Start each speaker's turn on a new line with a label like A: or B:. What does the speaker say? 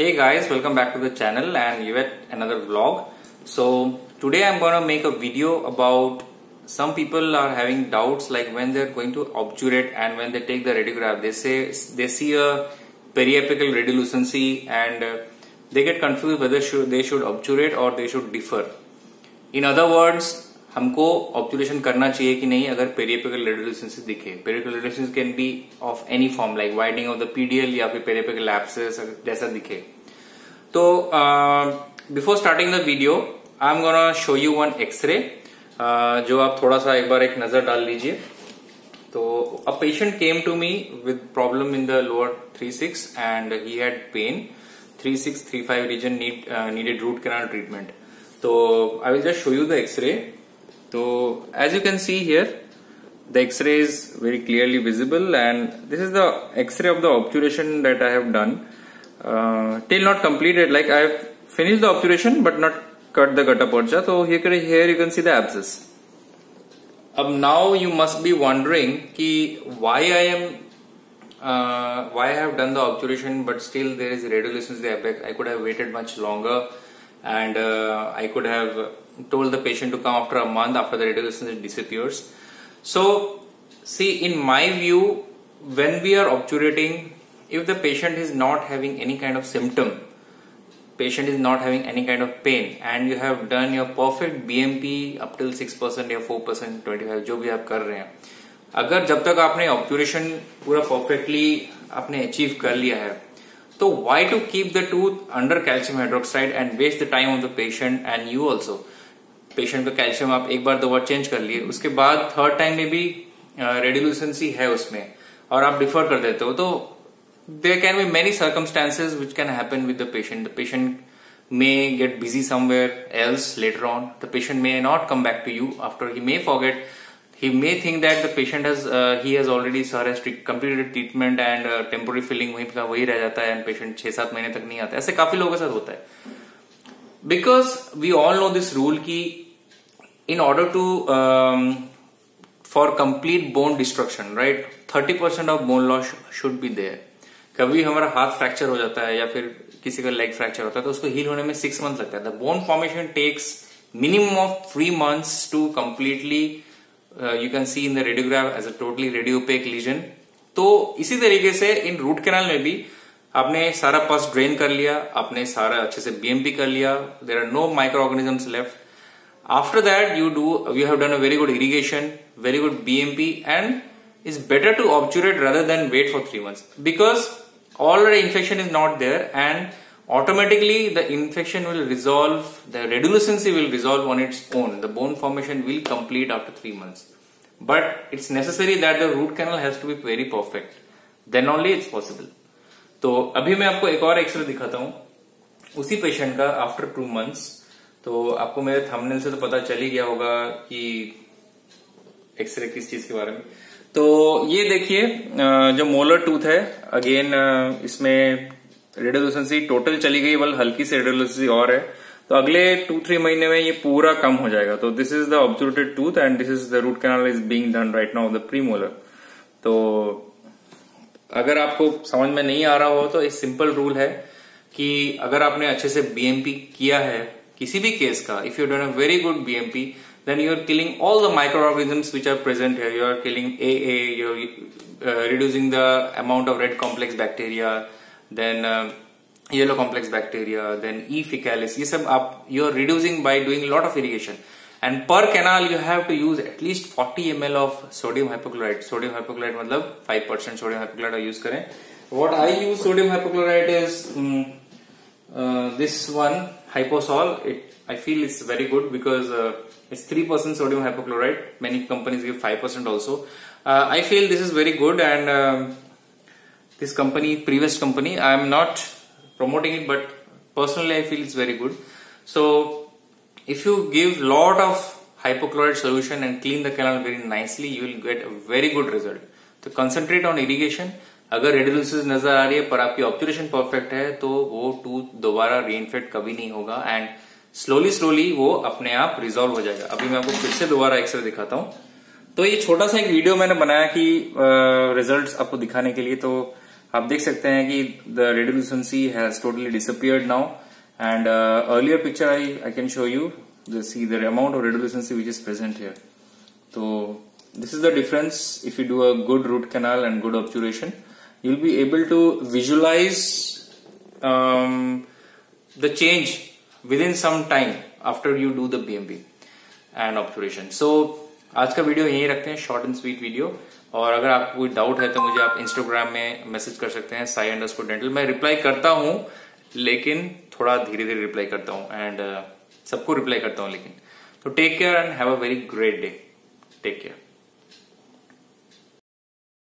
A: Hey guys, welcome back to the channel and you at another vlog. So today I'm gonna make a video about some people are having doubts like when they're going to obturate and when they take the radiograph they say they see a periapical radiolucency and uh, they get confused whether should, they should obturate or they should defer. In other words, हमको observation करना चाहिए कि नहीं अगर periapical radiolucency दिखे। Periapical radiolucence can be of any form like widening of the PDL या फिर periapical abscess जैसा दिखे। तो before starting the video I am gonna show you one x-ray जो आप थोड़ा सा एक बार एक नज़र डाल लीजिए। तो a patient came to me with problem in the lower three six and he had pain three six three five region needed root canal treatment तो I will just show you the x-ray So as you can see here, the x-ray is very clearly visible and this is the x-ray of the obturation that I have done. Uh, till not completed, like I have finished the obturation but not cut the gutta percha. So here, here you can see the abscess. Now you must be wondering ki why I am uh, why I have done the obturation but still there is radiolucency the apex. I could have waited much longer and uh, I could have told the patient to come after a month after the radiolucency disappears. So, see, in my view, when we are obturating, if the patient is not having any kind of symptom, patient is not having any kind of pain, and you have done your perfect BMP up till 6% या 4% 25 जो भी आप कर रहे हैं अगर जब तक आपने ऑब्जर्वेशन पूरा परफेक्टली आपने अचीव कर लिया है तो why to keep the tooth under calcium hydroxide and waste the time of the patient and you also patient का कैल्शियम आप एक बार दो बार चेंज कर लिए उसके बाद थर्ड टाइम में भी रेडियोलुसेंसी है उसमें और आप डिफर कर देते हो तो there can be many circumstances which can happen with the patient the patient may get busy somewhere else later on the patient may not come back to you after he may forget he may think that the patient has uh, he has already sir has completed treatment and uh, temporary filling वही का वही रह जाता है and patient छह सात महीने तक नहीं आता ऐसे काफ़ी लोगों के साथ होता है because we all know this rule की in order to um, for complete bone destruction right 30% of bone loss should be there. कभी हमारा हाथ फ्रैक्चर हो जाता है या फिर किसी का लेग फ्रैक्चर होता है तो उसको हील होने में सिक्स मंथ लगता है। The bone formation takes minimum of three months to completely you can see in the radiograph as a totally radiopaque lesion तो इसी तरीके से इन रूट कैनाल में भी आपने सारा पस ड्रेन कर लिया आपने सारा अच्छे से बीएमपी कर लिया there are no microorganisms left After that, you do you have done a very good irrigation, very good BMP, and it's better to obturate rather than wait for three months because already infection is not there and automatically the infection will resolve, the radiolucency will resolve on its own. The bone formation will complete after three months. But it's necessary that the root canal has to be very perfect. Then only it's possible. तो अभी मैं आपको एक और x ray दिखाता हूँ। उसी patient का आफ्टर टू मंथ्स तो आपको मेरे थंबनेल से तो पता चल ही गया होगा कि एक्सरे किस चीज़ के बारे में। तो ये देखिए जो मोलर टूथ है अगेन इसमें रेडियोलुसेंसी टोटल चली गई, बल हल्की से रेडियोलुसेंसी और है। तो अगले टू थ्री महीने में ये पूरा कम हो जाएगा। तो this is the obturated tooth and this is the root canal is being done right now the premolar तो अगर आपको समझ में नहीं आ रहा हो तो एक सिंपल रूल है कि अगर आपने अच्छे से बीएमपी किया है, किसी भी केस का if you do a very good BMP then you are killing all the micro organisms which are present है you are killing a a you're reducing the amount of red complex bacteria then yellow complex bacteria then E faecalis ये सब आप you are reducing by doing lot of irrigation And per canal you have to use at least 40 ml of sodium hypochlorite. Sodium hypochlorite मतलब 5% sodium hypochlorite use करें. What I use sodium hypochlorite is um, uh, this one hyposol it i feel it's very good because uh, it's 3% sodium hypochlorite many companies give 5% also uh, i feel this is very good and um, this company previous company i am not promoting it but personally i feel it's very good so if you give lot of hypochlorite solution and clean the canal very nicely, you will get a very good result. So, concentrate on irrigation. अगर रेडियोलिसिस नज़र आ रही है, पर आपकी ऑप्टरेशन perfect है तो वो tooth दोबारा रीइन्फेक्ट कभी नहीं होगा एंड स्लोली स्लोली वो अपने आप रिजोल्व हो जाएगा। अभी मैं आपको फिर से दोबारा एक्सरे दिखाता हूँ। तो ये छोटा सा एक वीडियो मैंने बनाया कि रिजल्ट्स आपको दिखाने के लिए। तो आप देख सकते हैं कि the radiolucency has totally disappeared now and earlier picture I I can show you the see the amount of radiolucency which is present here तो this is the difference if you do a good root canal and good obturation you'll be able to visualize um, the change within some time after you do the BMP and obturation so आज का video यही रखते हैं short and sweet video और अगर आपको कोई doubt है तो मुझे आप इंस्टाग्राम में मैसेज कर सकते हैं साई अंडर डेंटल मैं रिप्लाई करता हूँ लेकिन थोड़ा धीरे धीरे रिप्लाई करता हूँ एंड uh, सबको रिप्लाई करता हूँ लेकिन। तो take care and have a very great day take care